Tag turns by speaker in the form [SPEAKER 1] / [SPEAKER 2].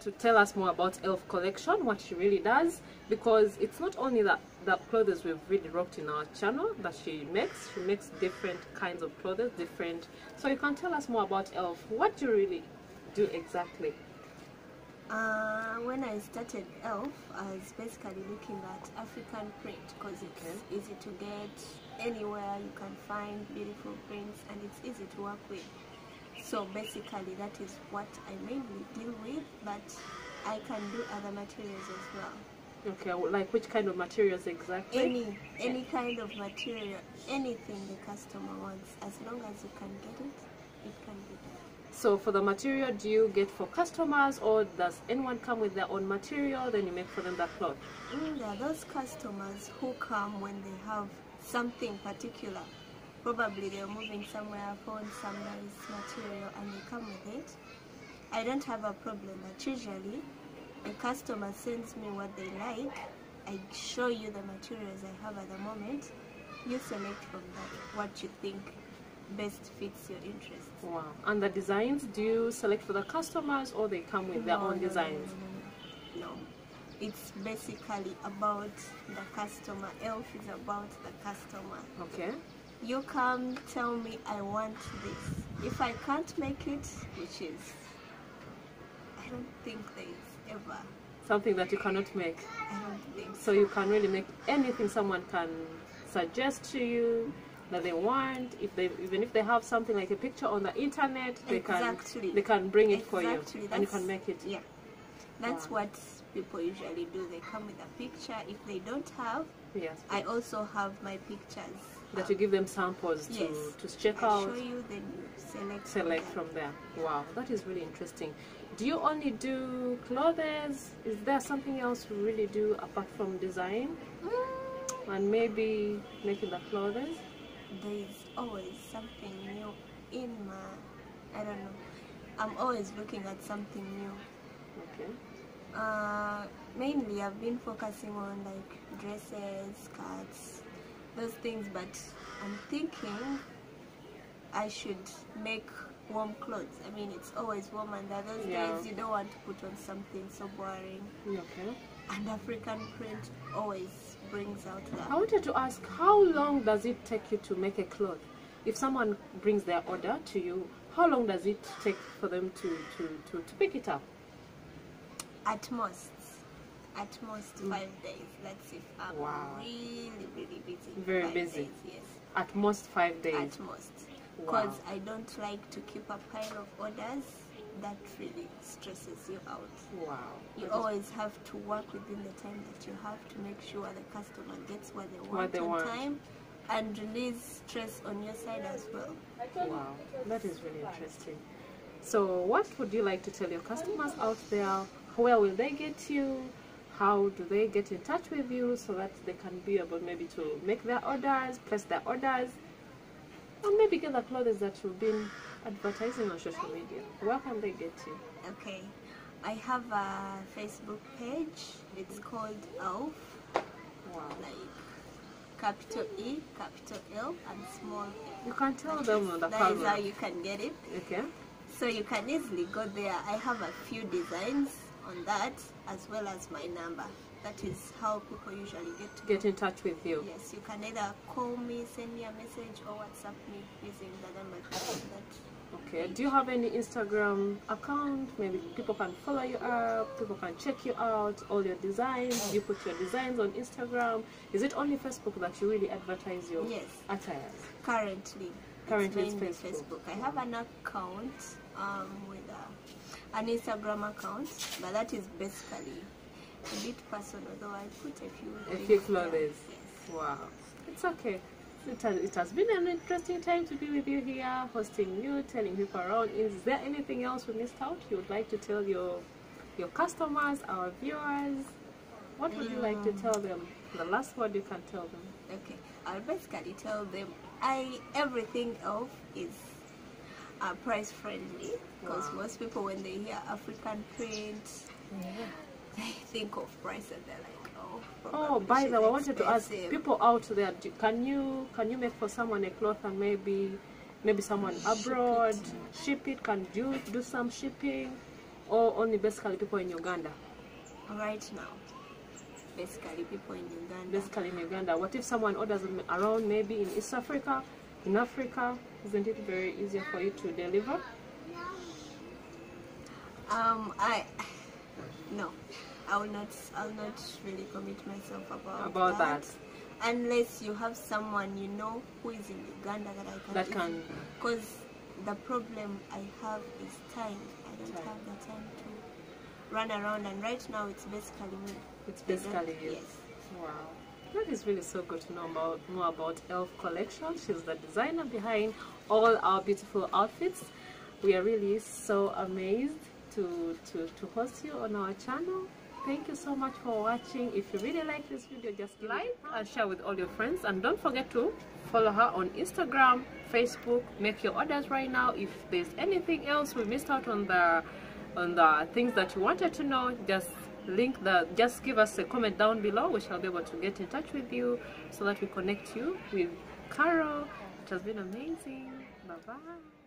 [SPEAKER 1] to tell us more about Elf Collection, what she really does, because it's not only that the clothes we've really rocked in our channel that she makes. She makes different kinds of clothes, different. So you can tell us more about Elf. What do you really do exactly?
[SPEAKER 2] Uh, when I started ELF, I was basically looking at African print because it's
[SPEAKER 1] Okay.
[SPEAKER 2] easy to get anywhere. You can find beautiful prints and it's easy to work with. So basically, that is what I mainly deal with, but I can do other materials as well.
[SPEAKER 1] Okay, like which kind of materials exactly?
[SPEAKER 2] Any any kind of material, anything the customer wants, as long as you can get it, it can be done.
[SPEAKER 1] So for the material, do you get for customers or does anyone come with their own material, then you make for them that cloth?
[SPEAKER 2] Mm, there are those customers who come when they have something particular. Probably they're moving somewhere, found some nice material, and they come with it. I don't have a problem, but usually the customer sends me what they like. I show you the materials I have at the moment. You select from that what you think best fits your interests.
[SPEAKER 1] Wow. And the designs, do you select for the customers or they come with their own
[SPEAKER 2] no, no,
[SPEAKER 1] designs?
[SPEAKER 2] No, no, no. No. It's basically about the customer. Elf is about the customer.
[SPEAKER 1] Okay.
[SPEAKER 2] You come tell me I want this. If I can't make it, which is I don't think there is ever.
[SPEAKER 1] Something that you cannot make.
[SPEAKER 2] I don't think
[SPEAKER 1] So you can really make anything someone can suggest to you that they want. If they even if they have something like a picture on the internet, they
[SPEAKER 2] Exactly.
[SPEAKER 1] can they can bring it for
[SPEAKER 2] Exactly,
[SPEAKER 1] you and you
[SPEAKER 2] that's-
[SPEAKER 1] can make it.
[SPEAKER 2] Yeah. That's
[SPEAKER 1] Wow.
[SPEAKER 2] what people usually do. They come with a picture. If they don't have,
[SPEAKER 1] Yes.
[SPEAKER 2] I also have my pictures.
[SPEAKER 1] That you give them samples to,
[SPEAKER 2] Yes.
[SPEAKER 1] to check
[SPEAKER 2] I
[SPEAKER 1] out.
[SPEAKER 2] show you, then you select. from there.
[SPEAKER 1] from there. Wow, that is really interesting. Do you only do clothes? Is there something else you really do apart from design
[SPEAKER 2] Mm,
[SPEAKER 1] and maybe making the clothes?
[SPEAKER 2] there is always something new in my. I don't know. I'm always looking at something new.
[SPEAKER 1] Okay.
[SPEAKER 2] Uh, mainly, I've been focusing on like dresses, skirts, those things. But I'm thinking I should make warm clothes. I mean, it's always warm, and there are those
[SPEAKER 1] Yeah.
[SPEAKER 2] days you don't want to put on something so boring.
[SPEAKER 1] Okay.
[SPEAKER 2] And African print always brings out that I
[SPEAKER 1] wanted to ask, how long does it take you to make a cloth? If someone brings their order to you, how long does it take for them to, to, to, to pick it up?
[SPEAKER 2] At most, at most five days. That's if I'm
[SPEAKER 1] Mm. Wow.
[SPEAKER 2] really, really busy.
[SPEAKER 1] Very busy.
[SPEAKER 2] Days, yes.
[SPEAKER 1] At most five days.
[SPEAKER 2] at most
[SPEAKER 1] Wow.
[SPEAKER 2] because I don't like to keep a pile of orders that really stresses you out.
[SPEAKER 1] Wow.
[SPEAKER 2] You
[SPEAKER 1] That
[SPEAKER 2] always have to work within the time that you have to make sure the customer gets what they want
[SPEAKER 1] What they
[SPEAKER 2] on
[SPEAKER 1] want.
[SPEAKER 2] time and release stress on your side as well.
[SPEAKER 1] Wow, that is really interesting. So, what would you like to tell your customers out there? Where will they get you? How do they get in touch with you so that they can be able maybe to make their orders, place their orders, and maybe get the clothes that you've been advertising on social media? Where can they get you?
[SPEAKER 2] Okay, I have a Facebook page. It's called ELF,
[SPEAKER 1] Wow.
[SPEAKER 2] like capital E, capital L, and small L.
[SPEAKER 1] You can tell them on the
[SPEAKER 2] That is how you can get it.
[SPEAKER 1] Okay.
[SPEAKER 2] So you can easily go there. I have a few designs on that as well as my number. That is how people usually get to
[SPEAKER 1] Get in touch with you.
[SPEAKER 2] Yes, you can either call me, send me a message, or WhatsApp me using the number that.
[SPEAKER 1] Okay. Do you have any Instagram account? Maybe people can follow you up, people can check you out, all your designs. You put your designs on Instagram. Is it only Facebook that you really advertise your
[SPEAKER 2] Yes.
[SPEAKER 1] attires?
[SPEAKER 2] Currently,
[SPEAKER 1] Currently it's
[SPEAKER 2] mainly
[SPEAKER 1] Facebook.
[SPEAKER 2] I have an account um, with a, an Instagram account, but that is basically a bit personal. Though I put a few.
[SPEAKER 1] A few.
[SPEAKER 2] Yes.
[SPEAKER 1] Wow. It's okay. It has, it has been an interesting time to be with you here, hosting you, telling people around. Is there anything else we missed out you would like to tell your your customers, our viewers? What would you like to
[SPEAKER 2] Mm.
[SPEAKER 1] tell them? The last word you can tell them.
[SPEAKER 2] Okay, I'll basically tell them I everything else is uh, price friendly because
[SPEAKER 1] Wow.
[SPEAKER 2] most people when they hear African print they think of price and they're like oh
[SPEAKER 1] Oh, by the way, I wanted to ask
[SPEAKER 2] expensive."
[SPEAKER 1] people out there: do, Can you can you make for someone a cloth and maybe maybe someone abroad ship it? Can you do some shipping? or only basically people in Uganda?
[SPEAKER 2] Right now, basically people in Uganda.
[SPEAKER 1] Basically in Uganda. What if someone orders around maybe in East Africa, in Africa? Isn't it very easier for you to deliver?
[SPEAKER 2] Um, I no, I will not. I'll not really commit myself about
[SPEAKER 1] About that.
[SPEAKER 2] unless you have someone you know who is in Uganda that I can.
[SPEAKER 1] That can
[SPEAKER 2] Because the problem I have is time. I don't
[SPEAKER 1] Time.
[SPEAKER 2] have the time to run around, and right now it's basically me.
[SPEAKER 1] it's basically you.
[SPEAKER 2] Yes.
[SPEAKER 1] Wow. That is really so good to know about more about Elf Collection. She's the designer behind all our beautiful outfits. We are really so amazed to, to, to host you on our channel. Thank you so much for watching. If you really like this video, just like and share with all your friends. And don't forget to follow her on Instagram, Facebook. Make your orders right now. If there's anything else we missed out on the on the uh, things that you wanted to know, just link the just give us a comment down below. We shall be able to get in touch with you so that we connect you with carol. It has been amazing. Bye bye